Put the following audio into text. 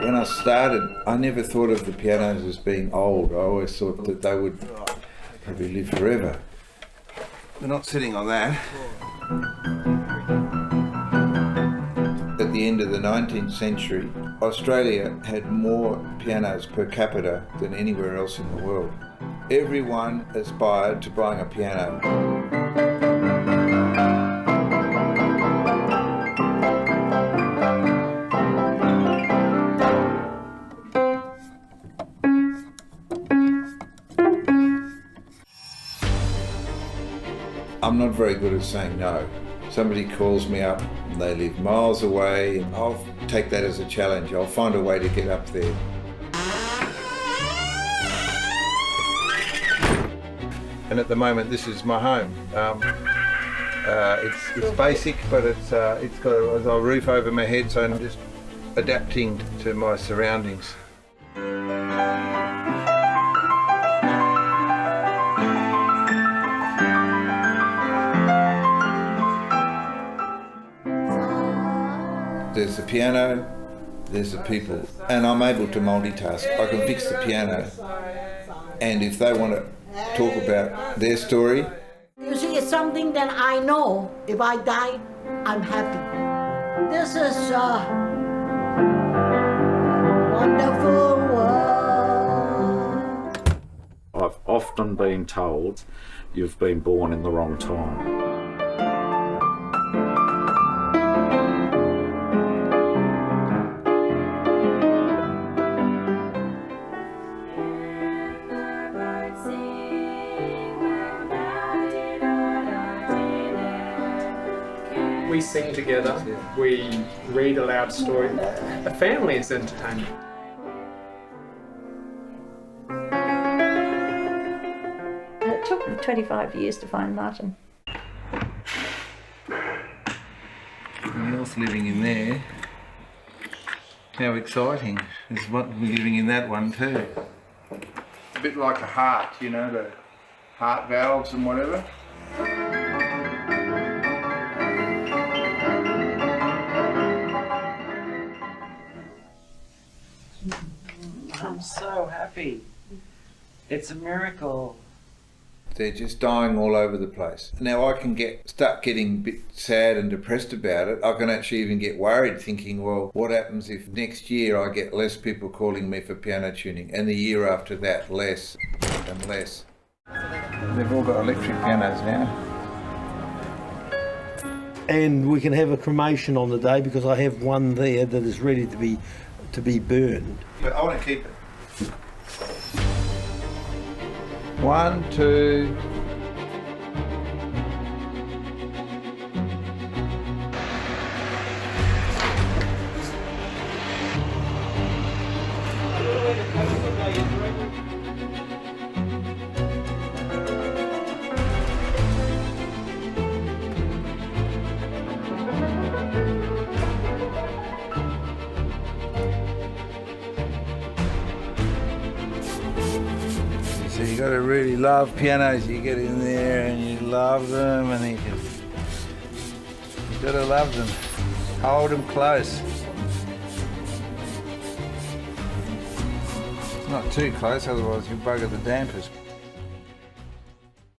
When I started, I never thought of the pianos as being old. I always thought that they would probably live forever. We're not sitting on that. At the end of the 19th century, Australia had more pianos per capita than anywhere else in the world. Everyone aspired to buying a piano. I'm not very good at saying no. Somebody calls me up and they live miles away, I'll take that as a challenge. I'll find a way to get up there. And at the moment, this is my home. Um, uh, it's, it's basic, but it's uh, it's got a, a roof over my head, so I'm just adapting to my surroundings. There's the piano, there's the people, and I'm able to multitask. I can fix the piano, and if they want to talk about their story, You see, it's something that I know. If I die, I'm happy. This is a wonderful world. I've often been told you've been born in the wrong time. We sing together, we read aloud story. A family is entertainment. It took me 25 years to find Martin. Neil's living in there. How exciting. Is There's one living in that one too. A bit like a heart, you know, the heart valves and whatever. I'm so happy. It's a miracle. They're just dying all over the place. Now I can get start getting a bit sad and depressed about it. I can actually even get worried thinking, well, what happens if next year I get less people calling me for piano tuning and the year after that less and less. They've all got electric pianos now. and we can have a cremation on the day because I have one there that is ready to be to be burned. But I want to keep it. One, two. You got to really love pianos. You get in there and you love them, and you can. You got to love them. Hold them close. Not too close, otherwise you bugger the dampers.